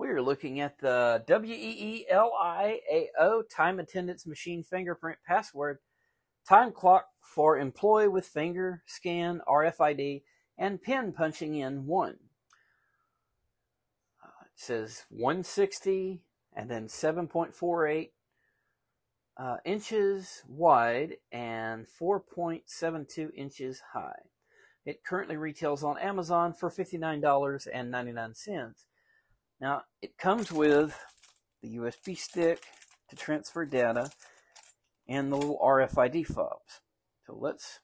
We're looking at the WEELIAO time attendance machine fingerprint password time clock for employee with finger scan RFID and pin punching in one. Uh, it says 160 and then 7.48 uh, inches wide and 4.72 inches high. It currently retails on Amazon for $59.99. Now, it comes with the USB stick to transfer data and the little RFID fobs. So let's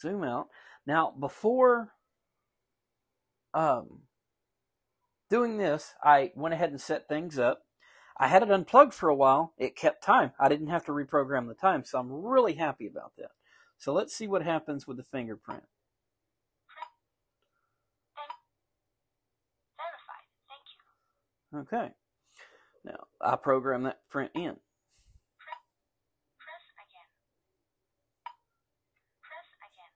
zoom out. Now, before um, doing this, I went ahead and set things up. I had it unplugged for a while. It kept time. I didn't have to reprogram the time, so I'm really happy about that. So let's see what happens with the fingerprint. Okay. Now, I program that print in. Press, again. press again.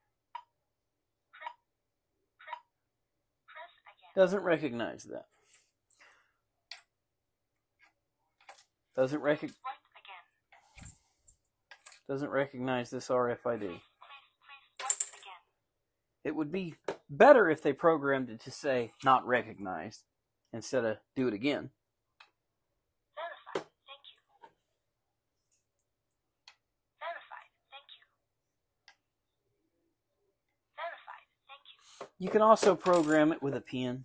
Press again. again. Doesn't recognize that. Doesn't recognize. Doesn't recognize this RFID. Please, please, please, It would be better if they programmed it to say not recognized instead of do it again. Verified. Thank you. Verified. Thank you. Verified. Thank you. You can also program it with a pin.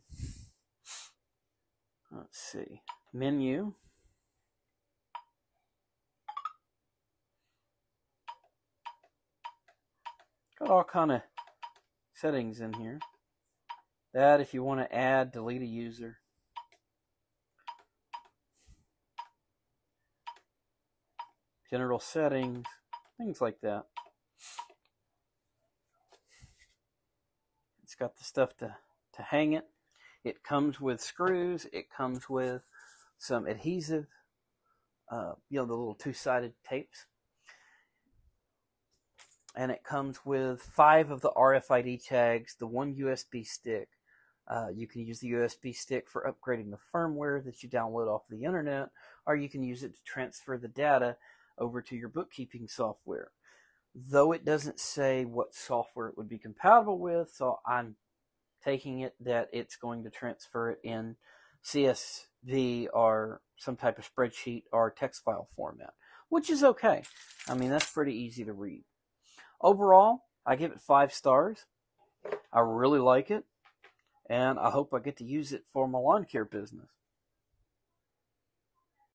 Let's see. Menu. Got all kind of settings in here. That if you want to add, delete a user. General settings, things like that. It's got the stuff to, to hang it. It comes with screws. It comes with some adhesive, uh, you know, the little two-sided tapes. And it comes with five of the RFID tags, the one USB stick. Uh, you can use the USB stick for upgrading the firmware that you download off the internet, or you can use it to transfer the data over to your bookkeeping software. Though it doesn't say what software it would be compatible with, so I'm taking it that it's going to transfer it in CSV or some type of spreadsheet or text file format, which is okay. I mean, that's pretty easy to read. Overall, I give it five stars. I really like it, and I hope I get to use it for my lawn care business.